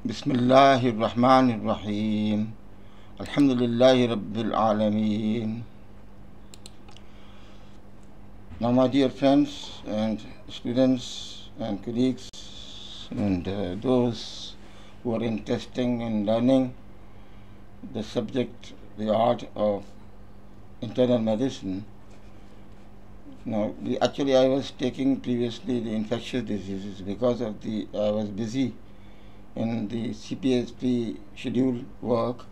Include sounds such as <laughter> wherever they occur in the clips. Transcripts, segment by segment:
بسم الله الرحمن الرحيم الحمد لله رب العالمين Now my dear friends and students and colleagues and uh, those who are interested in learning the subject, the art of internal medicine. Now, the, actually, I was taking previously the infectious diseases because of the I was busy in the CPSP schedule work,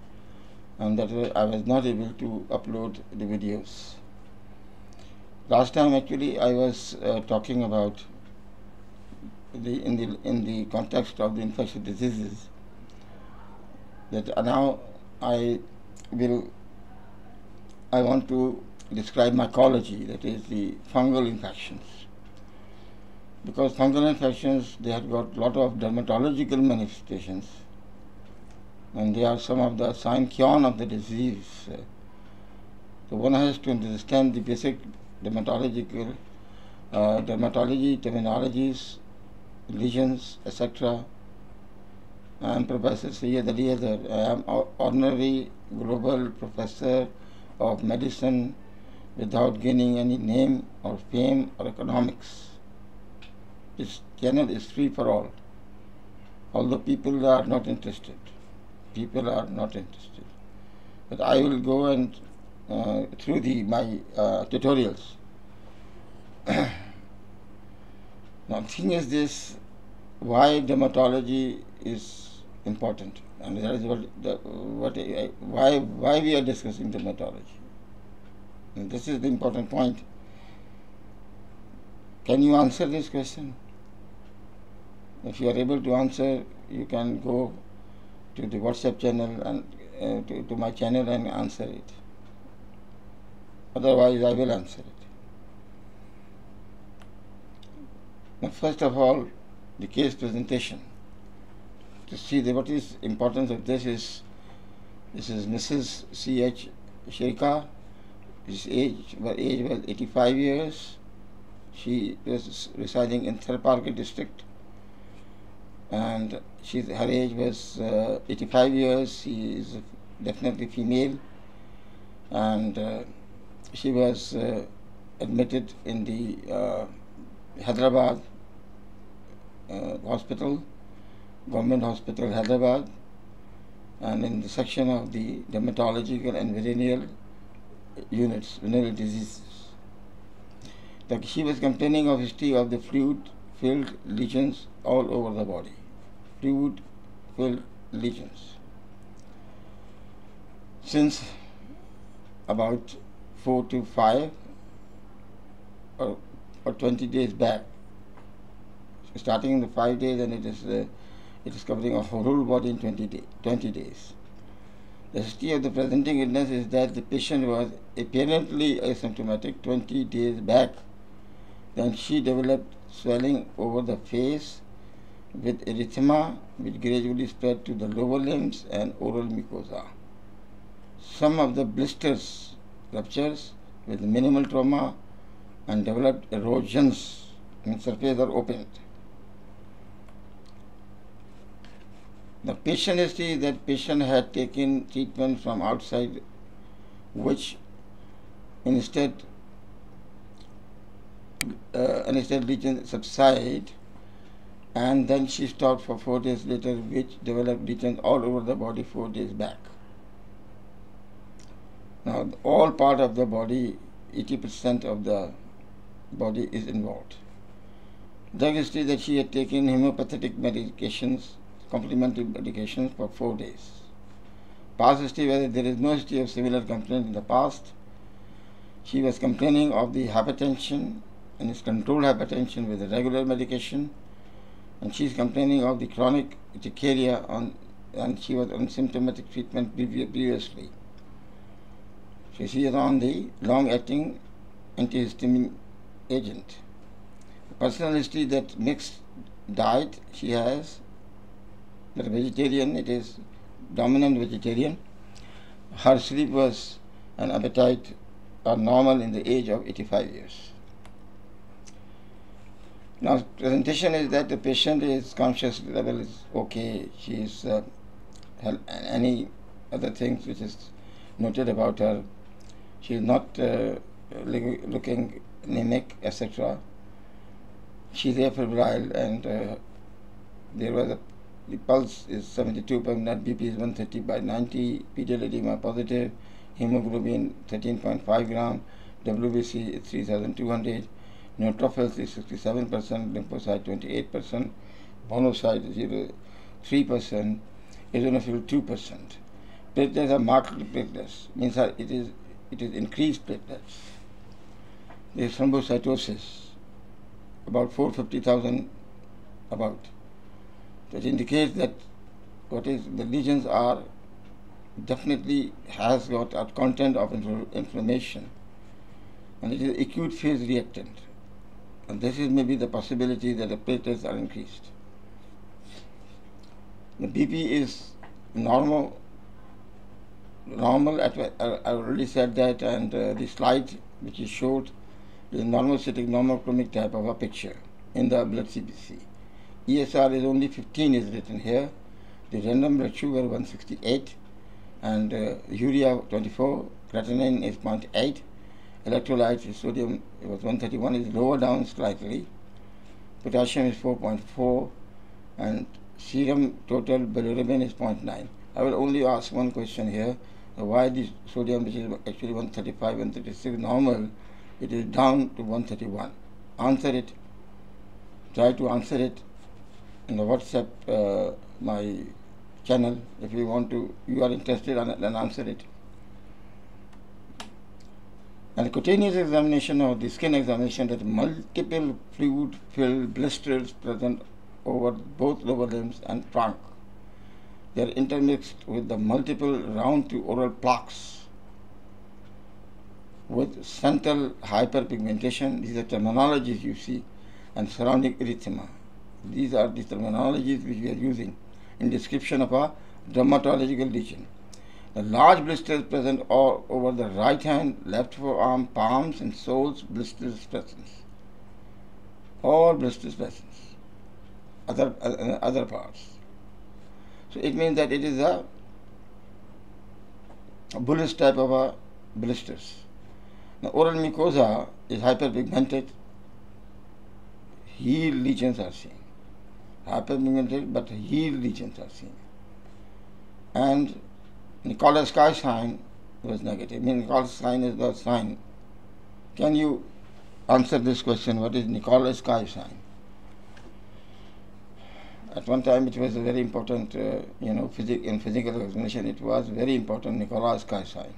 and that I was not able to upload the videos. Last time, actually, I was uh, talking about the in the in the context of the infectious diseases. That now I will I want to describe mycology, that is the fungal infections. Because fungal infections, they have got a lot of dermatological manifestations, and they are some of the sign kion of the disease. So one has to understand the basic dermatological uh, dermatology terminologies, lesions, etc. I am Professor Syed Ali Azhar. I am honorary global professor of medicine without gaining any name or fame or economics. This channel is free for all. Although people are not interested. People are not interested. But I will go and uh, through the my uh, tutorials. <clears throat> now, thing is this: why dermatology is important, and that is what the, what I, why why we are discussing dermatology. And this is the important point. Can you answer this question? If you are able to answer, you can go to the WhatsApp channel and uh, to, to my channel and answer it. Otherwise, I will answer it. Now, first of all, the case presentation. To see the, what is importance of this is this is Mrs. C. H. Sheikha. His age, her age was 85 years. She was residing in Tharparkar district, and she, her age was uh, 85 years. She is definitely female, and uh, she was uh, admitted in the uh, Hyderabad uh, hospital, government hospital Hyderabad, and in the section of the dermatological and venereal units, venereal diseases. That she was complaining of history of the fluid-filled lesions all over the body, fluid-filled lesions. Since about four to five or, or 20 days back, starting in the five days and it is, uh, it is covering a whole body in 20, day, 20 days. The history of the presenting illness is that the patient was apparently asymptomatic 20 days back. Then she developed swelling over the face with erythema, which gradually spread to the lower limbs and oral mucosa. Some of the blisters ruptures with minimal trauma and developed erosions in surface are opened. The patient history that patient had taken treatment from outside, which instead uh, instead lesion subside, and then she stopped for four days later, which developed lesions all over the body four days back. Now, all part of the body, 80% of the body is involved. Drug history that she had taken homeopathic medications complementary medications for four days. Past history whether there is no history of similar complaint in the past. She was complaining of the hypertension and is controlled hypertension with regular medication. And she is complaining of the chronic urticaria on, and she was on symptomatic treatment previously. So she is on the long-acting antihistamine agent. Personal history that mixed diet she has that vegetarian, it is dominant vegetarian. Her sleep was and appetite are normal in the age of 85 years. Now, presentation is that the patient is conscious level is okay. She is uh, any other things which is noted about her. She is not uh, looking anemic, etc. She is afebrile and uh, there was a the pulse is 72 net BP is 130 by 90, pedal edema positive, hemoglobin 13.5 gram, WBC is 3200, neutrophils is 67%, lymphocyte 28%, monocyte 0, 3%, eosinophil 2%. Platelets are marked platelets, means that it is, it is increased platelets. There is thrombocytosis, about 450,000 about. That indicates that what is the lesions are definitely has got a content of inflammation and it is acute phase reactant. And this is maybe the possibility that the platelets are increased. The BP is normal. Normal, at, I already said that, and uh, the slide which is showed is normocytic normochromic type of a picture in the blood CBC. ESR is only 15 is written here. The random blood sugar 168 and uh, urea 24, creatinine is 0.8, electrolyte sodium was 131 is lower down slightly, potassium is 4.4 and serum total bilirubin is 0.9. I will only ask one question here, why this sodium which is actually 135, 136 normal, it is down to 131. Answer it, try to answer it in the WhatsApp uh, my channel if you want to you are interested and then answer it. And cutaneous examination or the skin examination that multiple fluid filled blisters present over both lower limbs and trunk. They are intermixed with the multiple round to oral plaques with central hyperpigmentation. These are terminologies you see and surrounding erythema. These are the terminologies which we are using in description of a dermatological lesion. The large blisters present all over the right hand, left forearm, palms and soles, blisters present. All blisters present. Other, uh, other parts. So it means that it is a, a bullous type of a blisters. Now oral mucosa is hyperpigmented. Heel lesions are seen hyperpigmented, but heel lesions are seen. And Nikolsky sign was negative. I mean, Nicola sign is the sign. Can you answer this question? What is Nikolsky sign? At one time, it was a very important, uh, you know, phys- in physical examination, it was very important Nikolsky sign.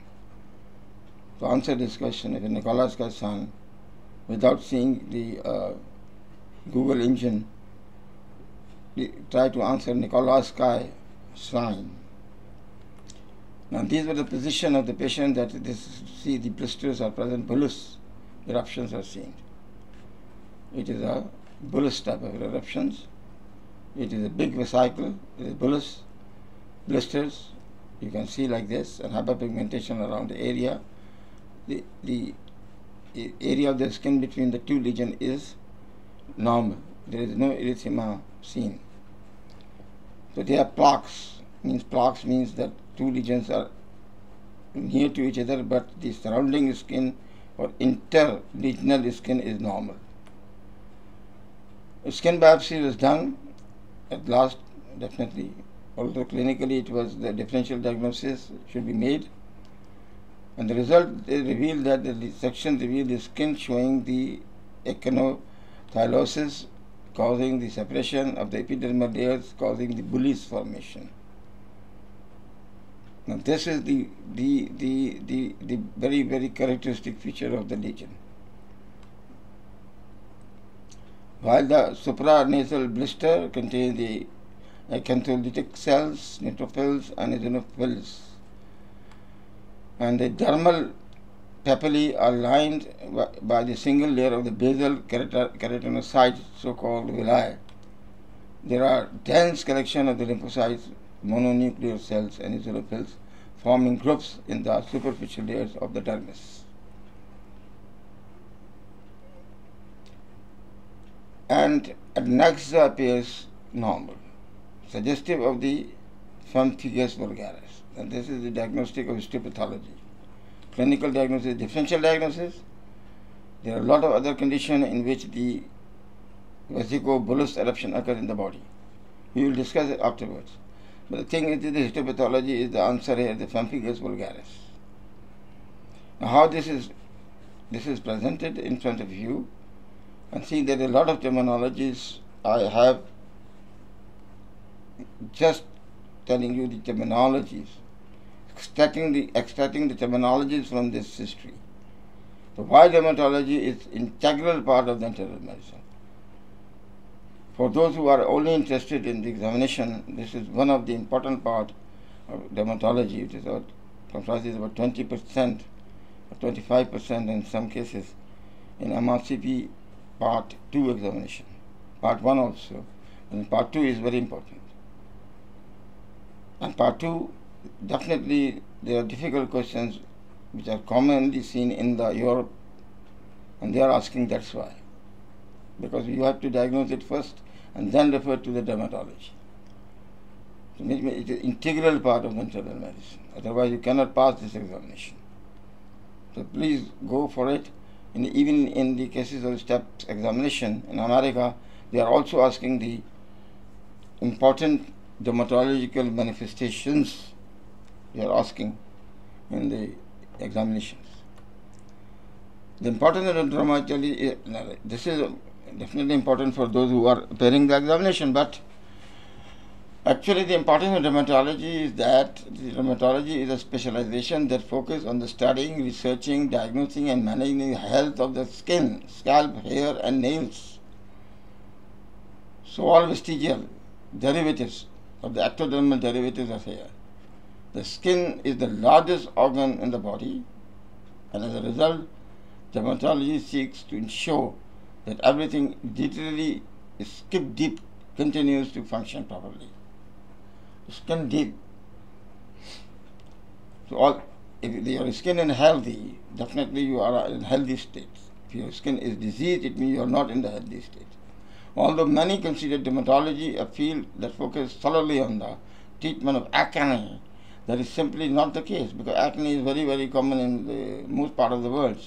To answer this question, if a Nikolsky sign, without seeing the uh, Google engine, try to answer Nikolsky sign. Now these were the position of the patient that this see the blisters are present, bullous eruptions are seen. It is a bullous type of eruptions. It is a big vesicle, it is bullous, blisters, you can see like this, and hyperpigmentation around the area. The, the area of the skin between the two lesions is normal. There is no erythema seen. So they are plaques. Means plaques means that two regions are near to each other, but the surrounding skin or inter-regional skin is normal. Skin biopsy was done at last, definitely. Although clinically it was the differential diagnosis should be made. And the result revealed that the section revealed the skin showing the acantholysis causing the separation of the epidermal layers, causing the bullous formation. Now this is the, the, the, the, the very, very characteristic feature of the lesion. While the suprabasal blister contains the uh, acantholytic cells, neutrophils, and eosinophils, and the dermal papillae are lined by the single layer of the basal keratinocytes, so-called villi. There are dense collection of the lymphocytes, mononuclear cells, and eosinophils forming groups in the superficial layers of the dermis. and adnexa appears normal, suggestive of the pemphigus vulgaris. And this is the diagnostic of histopathology. Clinical diagnosis, differential diagnosis. There are a lot of other conditions in which the vesico-bullous eruption occurs in the body. We will discuss it afterwards. But the thing is, the histopathology is the answer here, the pemphigus vulgaris. Now, how this is this is presented in front of you, and see there are a lot of terminologies I have just telling you the terminologies, extracting the extracting the terminologies from this history. So why dermatology is integral part of the internal medicine. For those who are only interested in the examination, this is one of the important part of dermatology, which is about, comprises about 20% or 25% in some cases in MRCP part 2 examination. Part 1 also, and part 2 is very important. And part 2, definitely there are difficult questions which are commonly seen in the Europe and they are asking that's why. Because you have to diagnose it first and then refer to the dermatology. So it is integral part of internal medicine. Otherwise you cannot pass this examination. So please go for it. In, even in the cases of step examination in America, they are also asking the important dermatological manifestations they are asking in the examinations. The importance of dermatology, eh, this is definitely important for those who are preparing the examination, but actually the importance of dermatology is that dermatology is a specialization that focuses on the studying, researching, diagnosing and managing the health of the skin, scalp, hair and nails. So all vestigial derivatives of the ectodermal derivatives of hair. The skin is the largest organ in the body, and as a result, dermatology seeks to ensure that everything literally skip deep continues to function properly. Skin deep. So all if your skin is healthy, definitely you are in healthy state. If your skin is diseased, it means you are not in the healthy state. Although many consider dermatology a field that focuses solely on the treatment of acne, that is simply not the case because acne is very, very common in the most part of the world.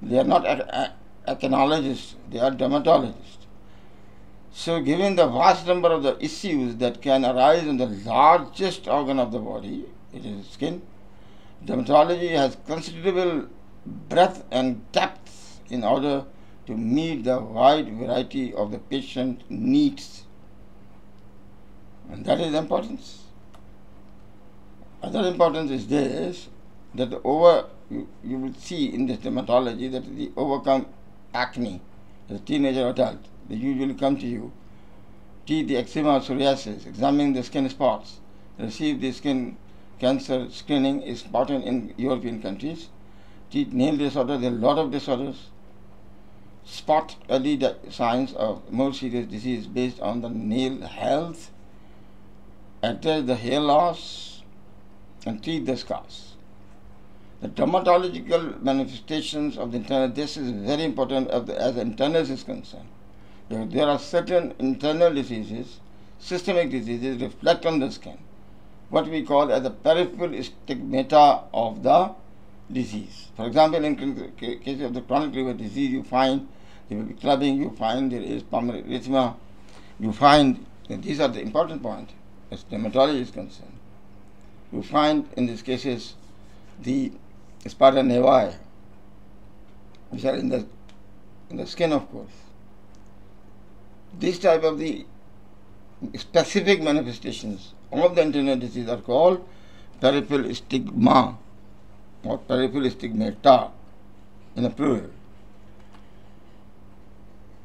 They are not acnologists, they are dermatologists. So, given the vast number of the issues that can arise in the largest organ of the body, it is skin, dermatology has considerable breadth and depth in order to meet the wide variety of the patient needs. And that is the importance. Other importance is this that the over you, you will see in this dermatology that the overcome acne as a teenager adult, they usually come to you, treat the eczema or psoriasis, examine the skin spots, receive the skin cancer screening is important in European countries, treat nail disorders, there are a lot of disorders, spot early signs of more serious disease based on the nail health, address the hair loss, and treat the scars. The dermatological manifestations of the internal, this is very important as the, as internal is concerned. There, there are certain internal diseases, systemic diseases reflect on the skin, what we call as the peripheral stigmata of the disease. For example, in case of the chronic liver disease, you find be clubbing, you find there is palmar erythema, you find these are the important points as dermatology is concerned. You find in these cases the spider nevi, which are in the in the skin, of course. This type of the specific manifestations of the internal disease are called peripheral stigma or peripheral stigmata in a plural.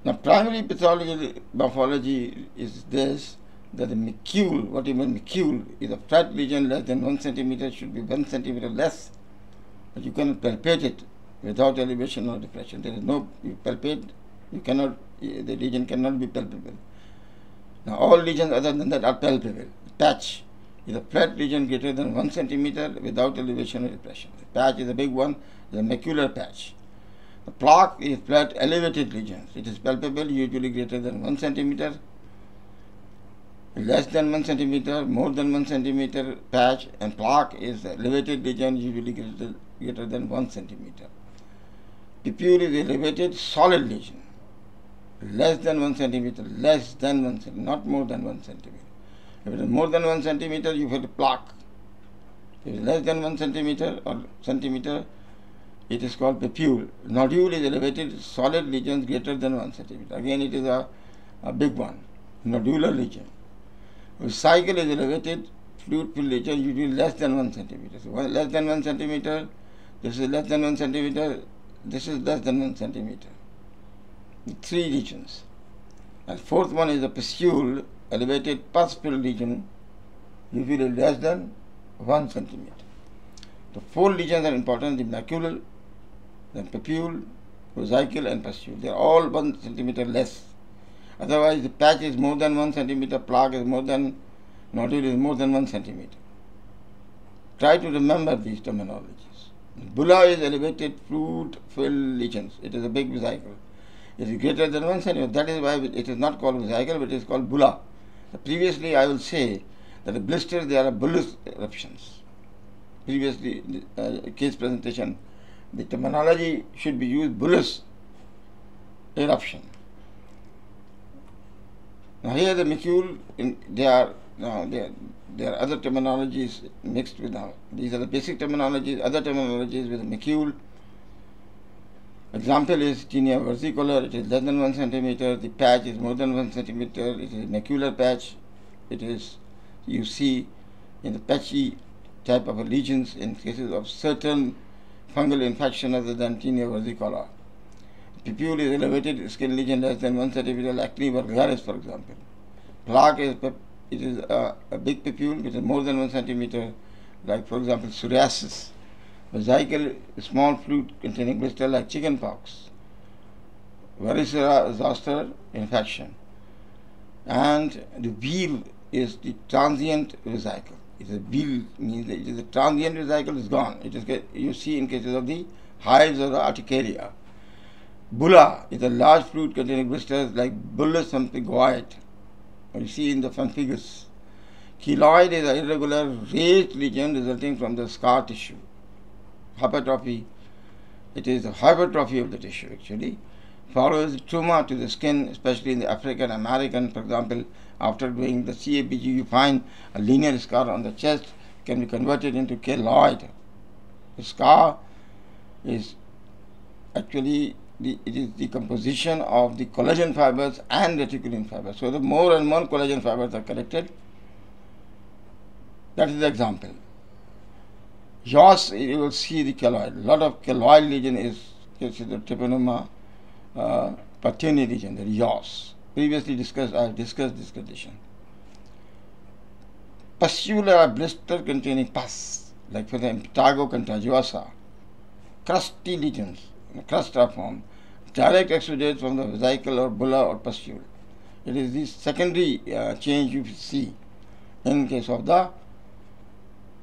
Now, primary pathology morphology is this that the macule, what you mean macule, is a flat lesion less than one centimeter should be one centimeter less, but you cannot palpate it without elevation or depression. There is no you palpate, you cannot eh, the lesion cannot be palpable. Now, all lesions other than that are palpable. Patch is a flat lesion greater than one centimeter without elevation or depression. The patch is a big one, the macular patch. The plaque is flat elevated lesions. It is palpable, usually greater than 1 centimeter, less than 1 centimeter, more than 1 centimeter patch, and plaque is elevated lesion, usually greater, greater than 1 centimeter. Papule is elevated solid lesion, less than 1 centimeter, less than 1 centimeter, not more than 1 centimeter. If it is more than 1 centimeter, you have plaque. If it is less than 1 centimeter or centimeter, it is called papule. Nodule is elevated, solid lesions greater than 1 centimeter. Again, it is a, a big one, nodular lesion. Vesicle is elevated, fluid filled lesion usually less than 1 centimeter. So, less than 1 centimeter, this is less than 1 centimeter, this is less than 1 centimeter. Three regions. And fourth one is the pustule, elevated pus filled lesion, usually less than 1 centimeter. The four regions are important, the macular, then papule, vesicle and pustule. They are all 1 centimeter less. Otherwise, the patch is more than 1 centimeter, plaque is more than, nodule is more than 1 centimeter. Try to remember these terminologies. Bulla is elevated fruit-filled lesions. It is a big vesicle. It is greater than 1 centimeter. That is why it is not called vesicle, but it is called bulla. Previously, I will say that the blisters, they are bullous eruptions. Previously, uh, case presentation, the terminology should be used bullous eruption. Now here the macule, in, they are now there there are other terminologies mixed with them. These are the basic terminologies, other terminologies with macule. Example is tinea versicolor, it is less than 1 centimeter, the patch is more than 1 centimeter, it is a macular patch, it is, you see in the patchy type of lesions in cases of certain fungal infection other than tinea versicolor. Papule is elevated skin lesion less than 1 centimeter, acne vulgaris for example. Plaque is, it is a, a big papule which is more than 1 centimeter, like for example psoriasis. Vesicle, small fluid containing blister like chicken pox. Varicella zoster infection. And the wheal is the transient vesicle. It is a wheal means it is a transient vesicle is gone. It is you see in cases of the hives or the urticaria. Bulla is a large fluid containing blisters like bullous pemphigoid. You see in the pemphigus. Keloid is an irregular raised lesion resulting from the scar tissue. Hypertrophy, it is the hypertrophy of the tissue actually. Follows trauma to the skin, especially in the African American, for example, after doing the CABG, you find a linear scar on the chest can be converted into keloid. The scar is actually the, it is the composition of the collagen fibers and reticulin fibers. So the more and more collagen fibers are collected. That is the example. Yaws, you will see the keloid. A lot of keloid lesion is, is the treponema uh, pertenue region, the yaws. Previously discussed, I discussed this condition. Pustular blister containing pus, like for the impetigo contagiosa, crusty lesions cluster form, direct exudates from the vesicle or bulla or pustule. It is this secondary uh, change you see in case of the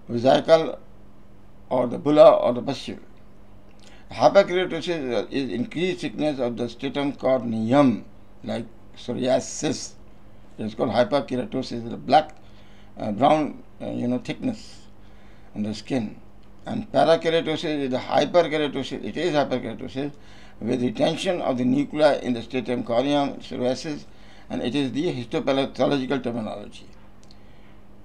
vesicle or the bulla or the pustule. Hyperkeratosis is increased thickness of the stratum corneum, like psoriasis. It is called hyperkeratosis, the black, uh, brown, uh, you know, thickness on the skin. And parakeratosis is the hyperkeratosis. It is hyperkeratosis with retention of the nuclei in the stratum corneum, psoriasis, and it is the histopathological terminology.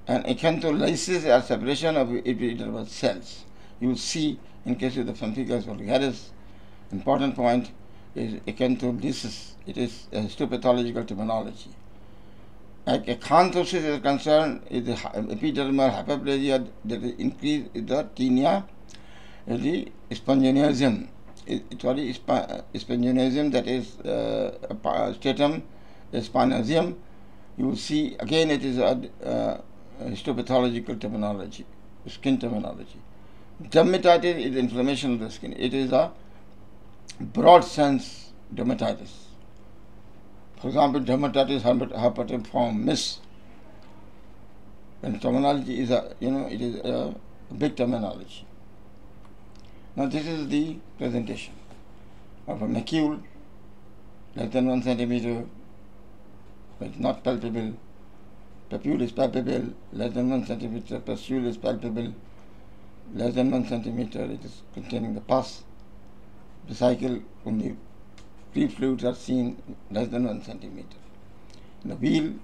And acantholysis or separation of epidermal cells. You will see in case of the pemphigus vulgaris, important point is acantholysis. It is a histopathological terminology. Acanthosis is concerned is the epidermal hyperplasia that is increased the tinea, the spongianism, sorry, spongianism that is uh, stratum spinosum. You will see again it is a, histopathological terminology, skin terminology. Dermatitis is inflammation of the skin. It is a broad sense dermatitis. For example, dermatitis herpetiform form miss. And terminology is a, you know, it is a big terminology. Now this is the presentation. of a macule less than one centimeter, but not palpable. Papule is palpable, less than one centimeter. Pustule is palpable, less than one centimeter. It is containing the pus. Vesicle, only free fluids are seen less than one centimeter. The wheal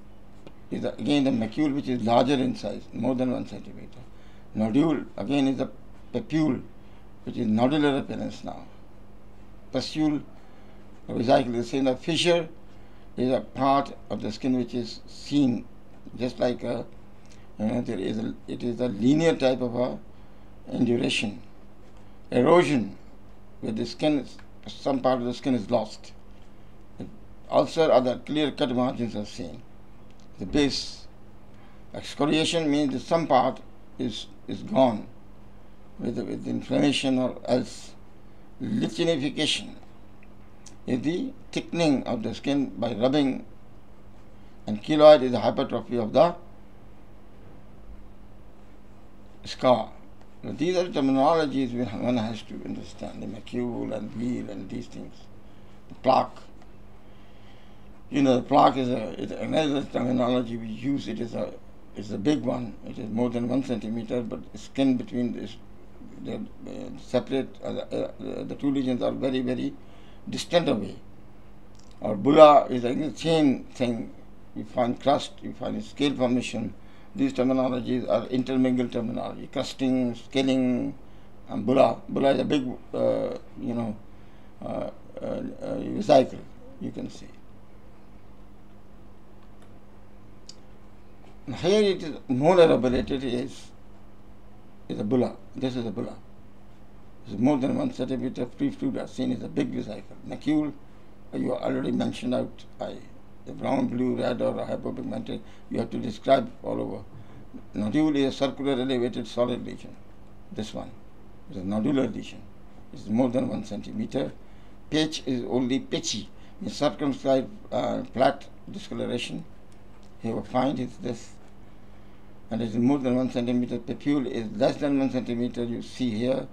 is again the macule which is larger in size, more than one centimeter. Nodule again is the papule which is nodular appearance now. Pustule, the vesicle is seen. The fissure is a part of the skin which is seen just like a, you know, there is a, it is a linear type of a induration. Erosion, where the skin, is, some part of the skin is lost. Ulcer or the clear cut margins are seen. The base. Excoriation means that some part is, is gone with, with inflammation or else. Lichenification is the thickening of the skin by rubbing and keloid is the hypertrophy of the scar. These are terminologies one has to understand the macule and wheal and these things. The plaque. You know, the plaque is, a, is another terminology we use. It is a it's a big one. It is more than one centimeter, but skin between this, the uh, separate uh, uh, the two lesions are very very distant away. Or bulla is like the same thing you find crust, you find scale formation. These terminologies are intermingled terminology. Crusting, scaling, and bulla. Bulla is a big, uh, you know, uh, uh, cycle, you can see. Here it is more elaborated is, is a bulla. This is a bulla. It's more than one centimeter free fluid are seen is a big vesicle. Macule, you already mentioned out. I the brown, blue, red, or hypopigmented, you have to describe all over. Nodule is a circular elevated solid lesion. This one is a nodular lesion. It's more than one centimeter. Patch is only patchy, means circumscribed uh, flat discoloration. Here will find is this, and it is more than one centimeter. Papule is less than one centimeter. You see here,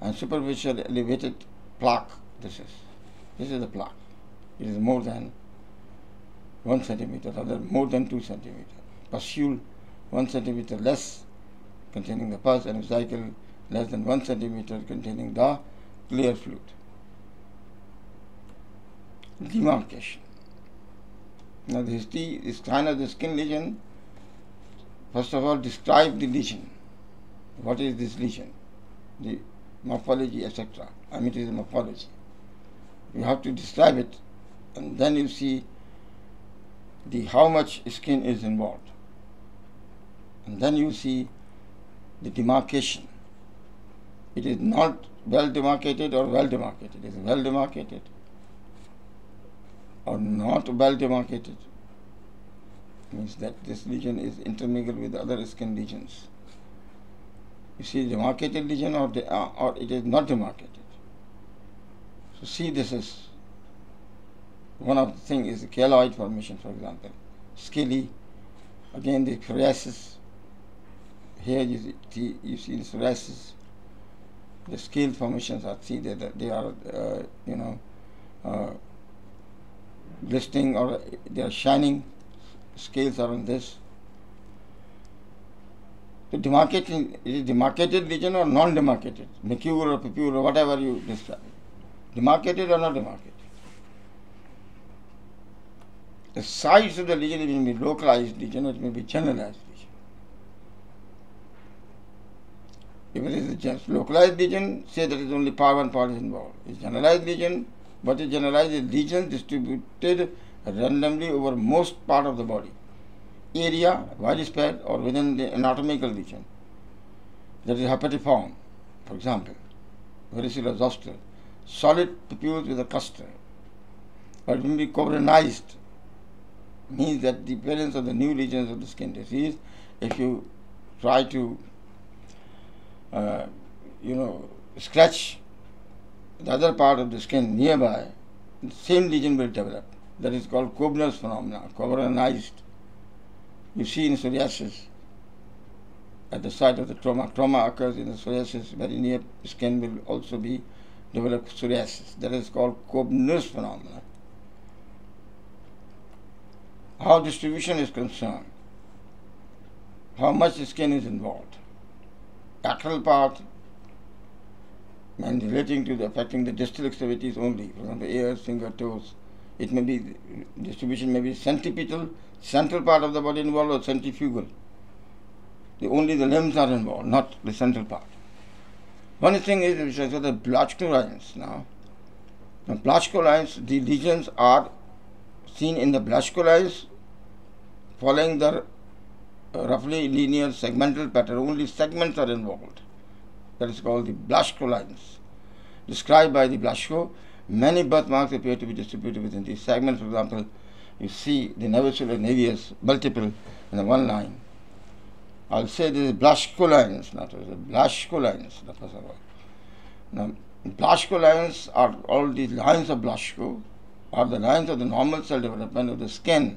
and superficial elevated plaque. This is this is the plaque. It is more than 1 centimeter, other more than 2 centimeter. Pustule 1 centimeter less containing the pus and vesicle less than 1 centimeter containing the clear fluid. Demarcation. Now history is kind of the skin lesion. First of all, describe the lesion. What is this lesion? The morphology, etc. I mean, it is morphology. You have to describe it, and then you see the how much skin is involved. And then you see the demarcation. It is not well demarcated or well demarcated. It is well demarcated or not well demarcated. Means that this lesion is intermingled with other skin lesions. You see demarcated lesion or, uh, or it is not demarcated. So see this is one of the things is the keloid formation, for example. Scaly, again the psoriasis. Here you see, you see the psoriasis. The scale formations are see that they are, uh, you know, uh, glistening or they are shining. Scales are on this. The demarcated, is demarcated region or non-demarcated? Macule or papule or whatever you describe. Demarcated or not demarcated? The size of the lesion may be localized lesion or it may be generalized lesion. If it is a just localized lesion, say that is only part one part is involved. It's generalized lesion, but is generalized is distributed randomly over most part of the body. Area, widespread or within the anatomical region. That is herpetiform, for example, varicella zoster. Solid papules with a cluster. Or it may be Koebnerized means that the appearance of the new lesions of the skin disease, if you try to, uh, you know, scratch the other part of the skin nearby, the same lesion will develop. That is called Koebner's phenomenon, Koebnerized. You see in psoriasis, at the site of the trauma. Trauma occurs in the psoriasis, very near skin will also be develop psoriasis. That is called Koebner's phenomenon. How distribution is concerned, how much skin is involved. Lateral part and relating to the affecting the distal extremities only, for example, ears, finger, toes. It may be distribution may be centripetal, central part of the body involved, or centrifugal. The, only the limbs are involved, not the central part. One thing is which is the Blaschko lines now. The Blaschko lines, the lesions are seen in the Blaschko lines following the uh, roughly linear segmental pattern. Only segments are involved. That is called the Blaschko lines. Described by the Blaschko, many birthmarks appear to be distributed within these segments. For example, you see the navicular navius multiple in the one line I'll say this is Blaschko lines, not Blaschko lines. Now, Blaschko lines are all these lines of Blaschko are the lines of the normal cell development of the skin.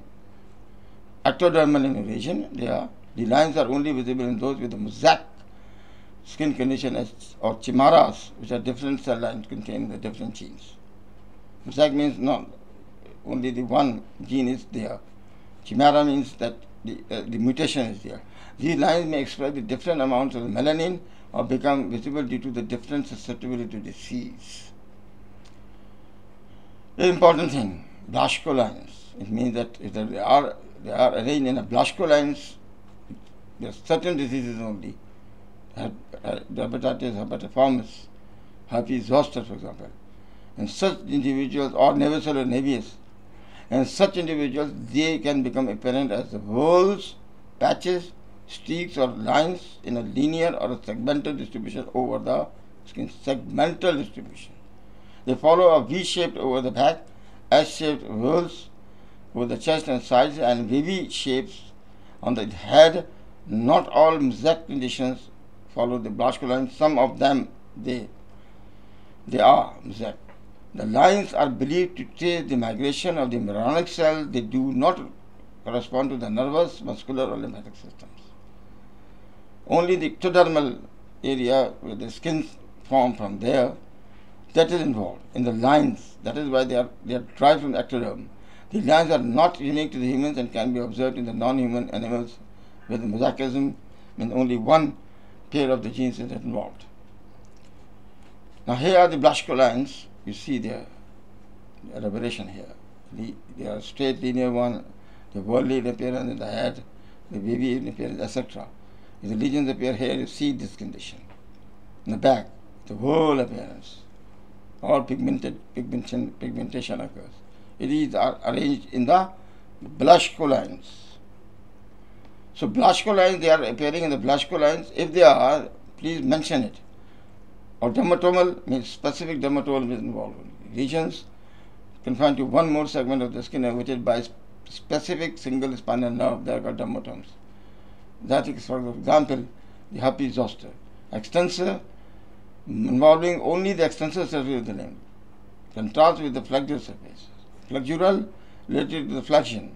Ectodermal invasion, they are the lines are only visible in those with the mosaic skin condition as, or chimeras, which are different cell lines containing the different genes. Mosaic means not only the one gene is there. Chimera means that the, uh, the mutation is there. These lines may express the different amounts of melanin or become visible due to the different susceptibility to disease. The important thing, Blaschko lines. It means that if they are they are arranged in a Blaschko lines, there are certain diseases only. Hepatitis herpetiformis, herpes zoster, for example. And such individuals or navius, and such individuals they can become apparent as whorls, patches, streaks or lines in a linear or a segmental distribution over the skin. Segmental distribution. They follow a V shaped over the back, S shaped over the chest and sides, and wavy shapes on the head. Not all mosaic conditions follow the Blaschko lines. Some of them they they are mosaic. The lines are believed to trace the migration of the embryonic cell. They do not correspond to the nervous, muscular, or lymphatic systems. Only the ectodermal area where the skin form from there, that is involved in the lines. That is why they are they are derived from the ectoderm. The lines are not unique to the humans and can be observed in the non-human animals where the mosaicism means only one pair of the genes is involved. Now here are the Blaschko lines. You see their elaboration here. The, they are straight linear one, the whorly in appearance in the head, the wavy in appearance, etc. If the lesions appear here, you see this condition. In the back, the whole appearance, all pigmented pigmentation, pigmentation occurs. It is arranged in the Blaschko lines. So Blaschko lines, they are appearing in the Blaschko lines. If they are, please mention it. Or dermatomal means specific dermatomal is involved. Regions confined to one more segment of the skin innervated by specific single spinal nerve, they are called dermatomes. That is, for example, the herpes zoster. Extensor involving only the extensor surface of the limb. Contrast with the flexural surface. Flexural related to the flexion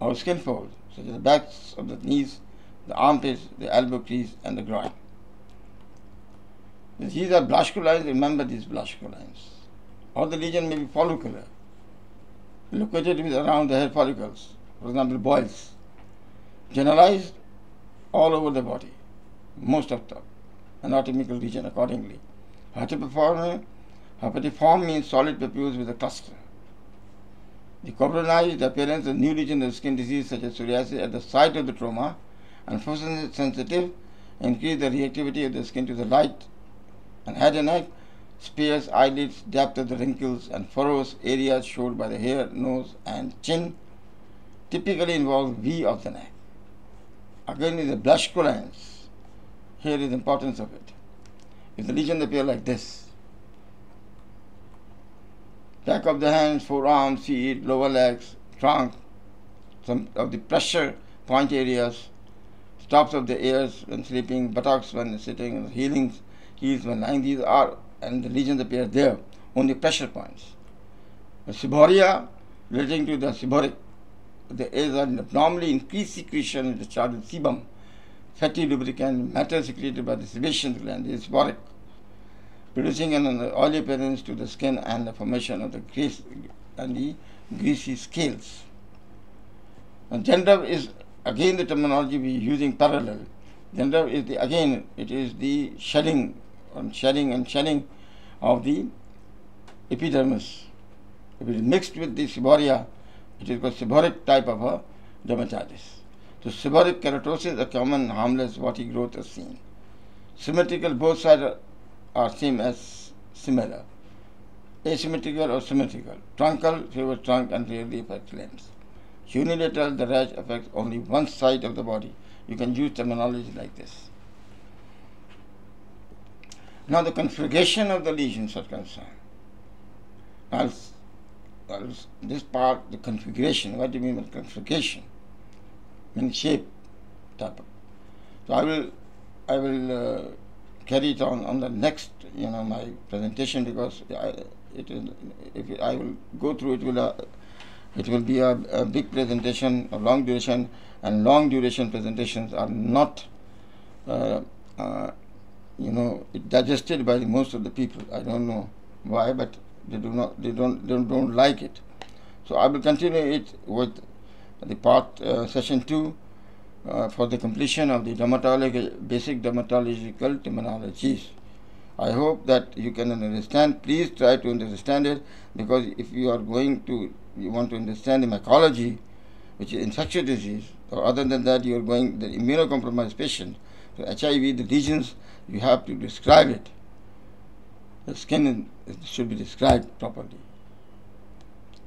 or skin folds, such as the backs of the knees, the armpits, the elbow crease, and the groin. These are Blaschko lines, remember these Blaschko lines. Or the lesion may be follicular, located around the hair follicles, for example, boils. Generalized all over the body, most of the anatomical region accordingly. Herpetiform means solid papules with a cluster. The the appearance of new lesions of skin disease such as psoriasis at the site of the trauma and sensitive increase the reactivity of the skin to the light and head and neck, spears, eyelids, depth of the wrinkles and furrows, areas showed by the hair, nose and chin typically involve V of the neck. Again is the Blaschko lines. Here is the importance of it. If the lesion appear like this, back of the hands, forearms, feet, lower legs, trunk, some of the pressure point areas, tops of the ears when sleeping, buttocks when sitting, heels when lying, these are, and the lesions appear there, only pressure points. The relating to the seborrheic there is an abnormally increased secretion in the child sebum, fatty lubricant, matter secreted by the sebaceous gland, is seborrheic. Producing an oily appearance to the skin and the formation of the grease and the greasy scales. And dandruff is again the terminology we are using parallel. Dandruff is the again it is the shedding and shedding and shedding of the epidermis. If it is mixed with the seborrhea, it is called seborrheic type of a dermatitis. So seborrheic keratosis, a common harmless warty growth is seen. Symmetrical, both sides are same as similar. Asymmetrical or symmetrical. Truncal favors trunk and rarely affects limbs. Unilateral, the rash affects only one side of the body. You can use terminology like this. Now the configuration of the lesions are concerned. Now, this part, the configuration, what do you mean by configuration? Mean shape type. So I will, I will uh, carry it on on the next, you know, my presentation because I, it is, if I will go through it will. Uh, it will be a, a, big presentation, a long duration, and long duration presentations are not, uh, uh, you know, digested by most of the people. I don't know why, but they do not, they don't, they don't like it. So I will continue it with the part uh, session two uh, for the completion of the dermatology, basic dermatological terminologies. I hope that you can understand. Please try to understand it because if you are going to you want to understand the mycology, which is infectious disease, or other than that, you are going the immunocompromised patient. So HIV, the lesions, you have to describe it. The skin should be described properly.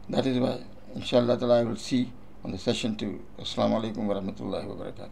That is why, inshallah, I will see on the session two. Assalamu alaikum wa rahmatullahi wa barakatuh.